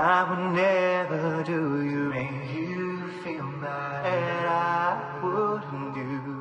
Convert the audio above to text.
I would never do you. Make you feel bad. And I wouldn't do.